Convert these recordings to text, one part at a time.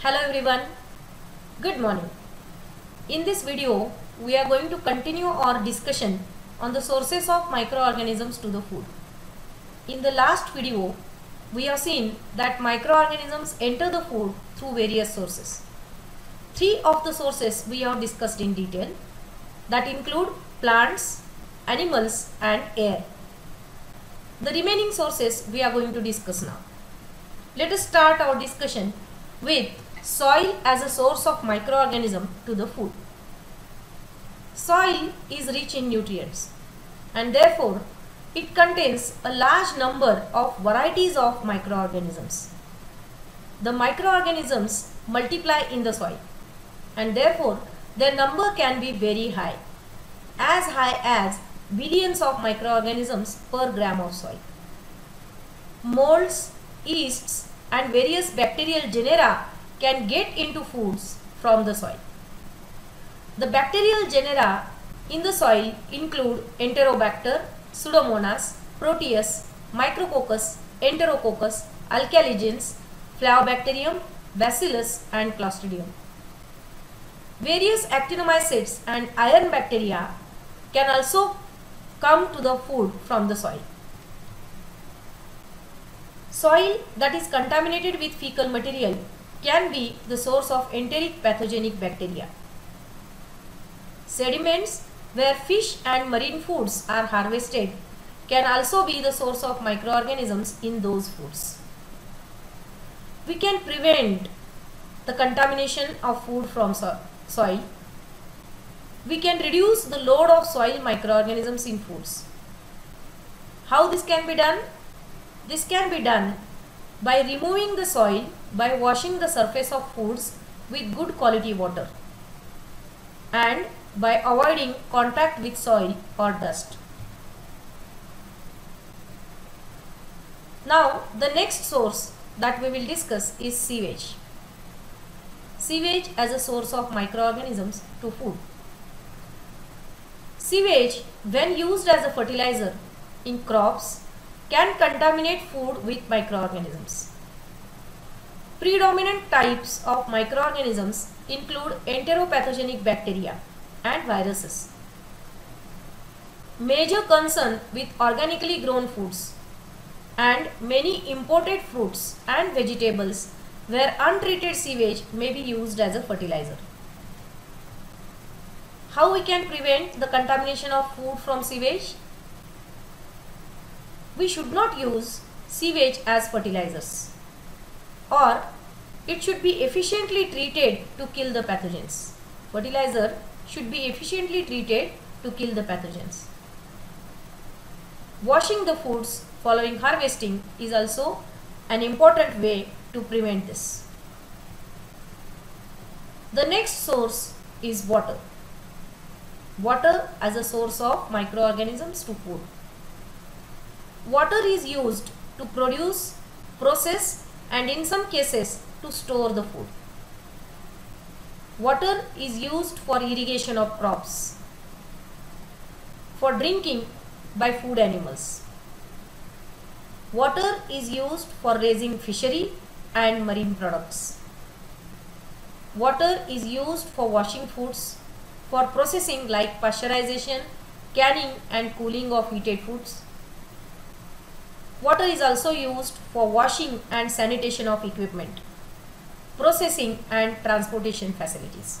Hello everyone. Good morning. In this video, we are going to continue our discussion on the sources of microorganisms to the food. In the last video, we have seen that microorganisms enter the food through various sources. Three of the sources we have discussed in detail that include plants, animals and air. The remaining sources we are going to discuss now. Let us start our discussion with soil as a source of microorganism to the food. Soil is rich in nutrients and therefore it contains a large number of varieties of microorganisms. The microorganisms multiply in the soil and therefore their number can be very high, as high as billions of microorganisms per gram of soil. Molds, yeasts and various bacterial genera can get into foods from the soil. The bacterial genera in the soil include Enterobacter, Pseudomonas, Proteus, Micrococcus, Enterococcus, Alcaligenes, Flavobacterium, Bacillus and Clostridium. Various actinomycetes and iron bacteria can also come to the food from the soil. Soil that is contaminated with fecal material can be the source of enteric pathogenic bacteria. Sediments where fish and marine foods are harvested can also be the source of microorganisms in those foods. We can prevent the contamination of food from so soil. We can reduce the load of soil microorganisms in foods. How this can be done? This can be done by removing the soil by washing the surface of foods with good quality water and by avoiding contact with soil or dust. Now the next source that we will discuss is sewage. Sewage as a source of microorganisms to food. Sewage when used as a fertilizer in crops can contaminate food with microorganisms. Predominant types of microorganisms include enteropathogenic bacteria and viruses. Major concern with organically grown foods and many imported fruits and vegetables where untreated sewage may be used as a fertilizer. How we can prevent the contamination of food from sewage? We should not use sewage as fertilizers or it should be efficiently treated to kill the pathogens. Fertilizer should be efficiently treated to kill the pathogens. Washing the foods following harvesting is also an important way to prevent this. The next source is water. Water as a source of microorganisms to food. Water is used to produce, process and in some cases to store the food. Water is used for irrigation of crops, for drinking by food animals. Water is used for raising fishery and marine products. Water is used for washing foods, for processing like pasteurization, canning and cooling of heated foods. Water is also used for washing and sanitation of equipment, processing and transportation facilities.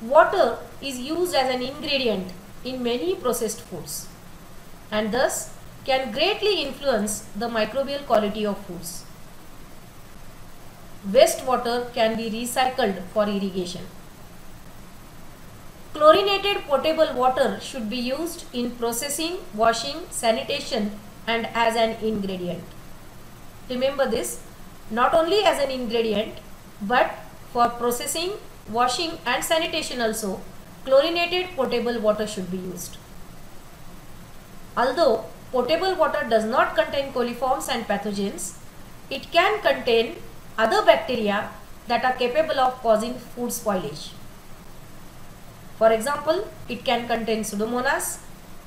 Water is used as an ingredient in many processed foods and thus can greatly influence the microbial quality of foods. Wastewater can be recycled for irrigation. Chlorinated potable water should be used in processing, washing, sanitation and as an ingredient. Remember this, not only as an ingredient but for processing, washing and sanitation also, chlorinated potable water should be used. Although potable water does not contain coliforms and pathogens, it can contain other bacteria that are capable of causing food spoilage. For example, it can contain Pseudomonas,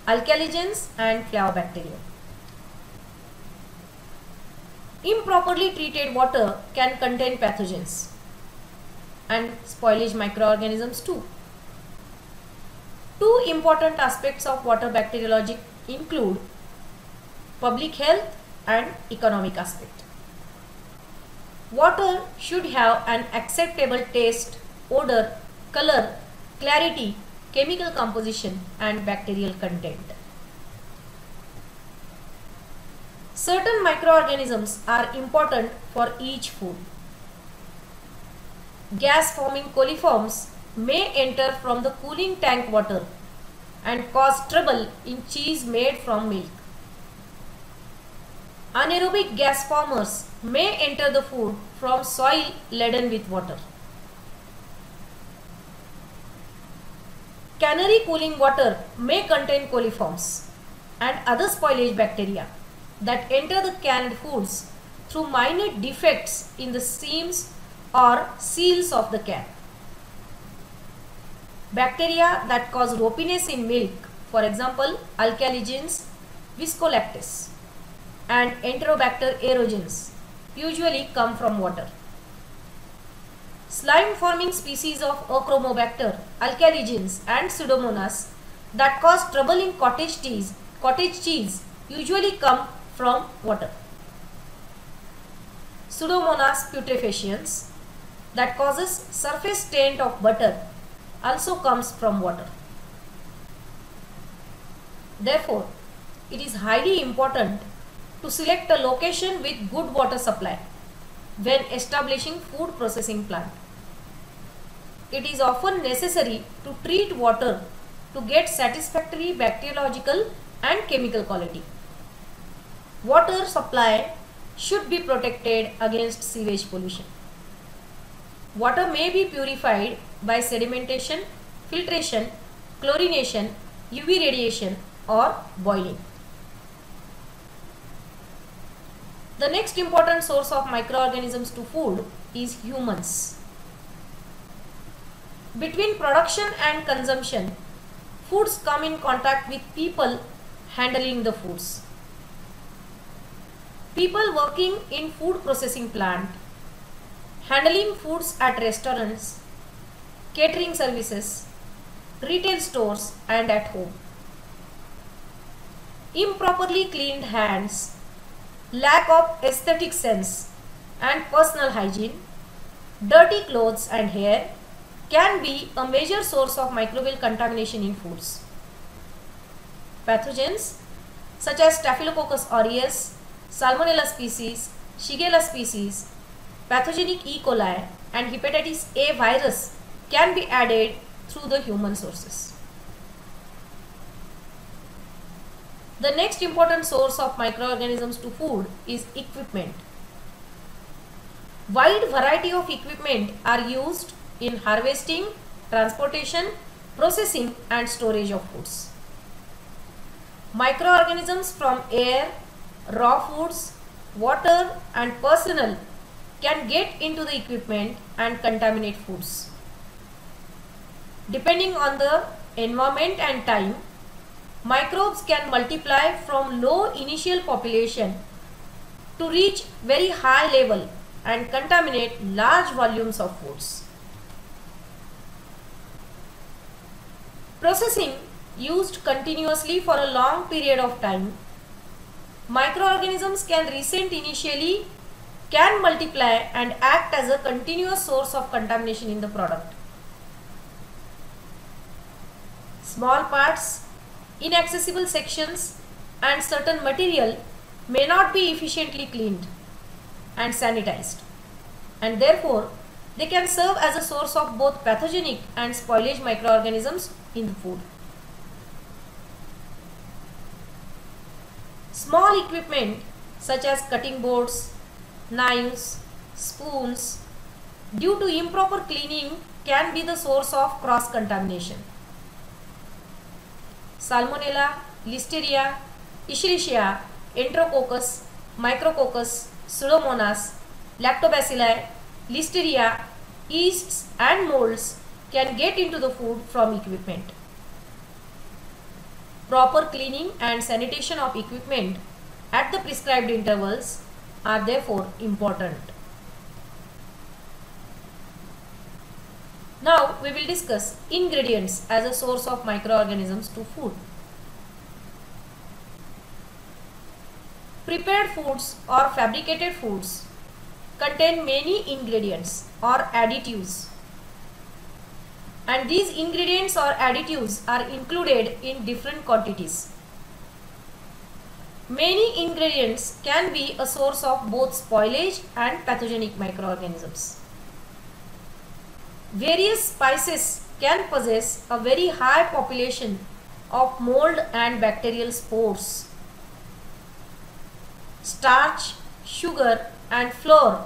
Alcaligenes and Flavobacterium. improperly treated water can contain pathogens and spoilage microorganisms too. Two important aspects of water bacteriology include public health and economic aspect. Water should have an acceptable taste, odor, color, clarity, chemical composition and bacterial content. Certain microorganisms are important for each food. Gas forming coliforms may enter from the cooling tank water and cause trouble in cheese made from milk. Anaerobic gas formers may enter the food from soil laden with water. Cannery cooling water may contain coliforms and other spoilage bacteria that enter the canned foods through minor defects in the seams or seals of the can. Bacteria that cause ropiness in milk, for example, Alcaligenes, viscolactis, and Enterobacter aerogenes usually come from water. Slime forming species of Achromobacter, Alcaligenes, and Pseudomonas that cause trouble in cottage cheese, cottage cheese usually come from water. Pseudomonas putrefaciens that causes surface taint of butter also comes from water. Therefore, it is highly important to select a location with good water supply when establishing food processing plant. It is often necessary to treat water to get satisfactory bacteriological and chemical quality. Water supply should be protected against sewage pollution. Water may be purified by sedimentation, filtration, chlorination, UV radiation or boiling. The next important source of microorganisms to food is humans. Between production and consumption, foods come in contact with people handling the foods. People working in food processing plant, handling foods at restaurants, catering services, retail stores and at home. Improperly cleaned hands, lack of aesthetic sense and personal hygiene, dirty clothes and hair can be a major source of microbial contamination in foods. Pathogens such as Staphylococcus aureus, Salmonella species, Shigella species, pathogenic E. coli and hepatitis A virus can be added through the human sources. The next important source of microorganisms to food is equipment. Wide variety of equipment are used in harvesting, transportation, processing and storage of foods. Microorganisms from air, raw foods, water and personal can get into the equipment and contaminate foods. Depending on the environment and time, microbes can multiply from low initial population to reach very high level and contaminate large volumes of foods. Processing used continuously for a long period of time Microorganisms can resent initially, can multiply and act as a continuous source of contamination in the product. Small parts, inaccessible sections and certain material may not be efficiently cleaned and sanitized and therefore they can serve as a source of both pathogenic and spoilage microorganisms in the food. Small equipment such as cutting boards, knives, spoons due to improper cleaning can be the source of cross contamination. Salmonella, Listeria, Escherichia, Enterococcus, Micrococcus, Pseudomonas, Lactobacilli, Listeria, yeasts and molds can get into the food from equipment. Proper cleaning and sanitation of equipment at the prescribed intervals are therefore important. Now we will discuss ingredients as a source of microorganisms to food. Prepared foods or fabricated foods contain many ingredients or additives and these ingredients or additives are included in different quantities. Many ingredients can be a source of both spoilage and pathogenic microorganisms. Various spices can possess a very high population of mold and bacterial spores. Starch, sugar and flour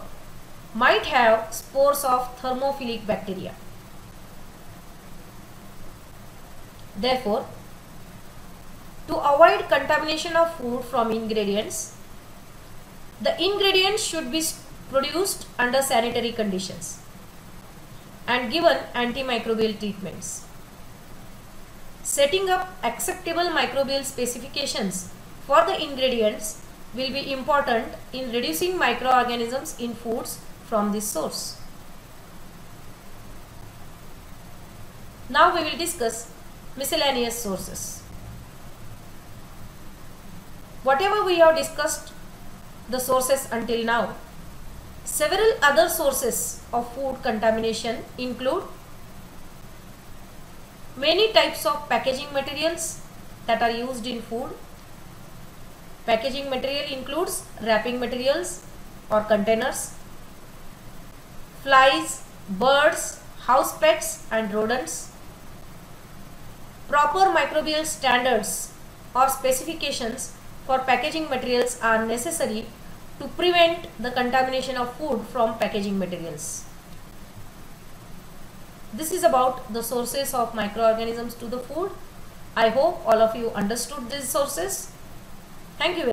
might have spores of thermophilic bacteria. Therefore, to avoid contamination of food from ingredients, the ingredients should be produced under sanitary conditions and given antimicrobial treatments. Setting up acceptable microbial specifications for the ingredients will be important in reducing microorganisms in foods from this source. Now we will discuss miscellaneous sources. Whatever we have discussed the sources until now, several other sources of food contamination include many types of packaging materials that are used in food. Packaging material includes wrapping materials or containers, flies, birds, house pets and rodents, Proper microbial standards or specifications for packaging materials are necessary to prevent the contamination of food from packaging materials. This is about the sources of microorganisms to the food. I hope all of you understood these sources. Thank you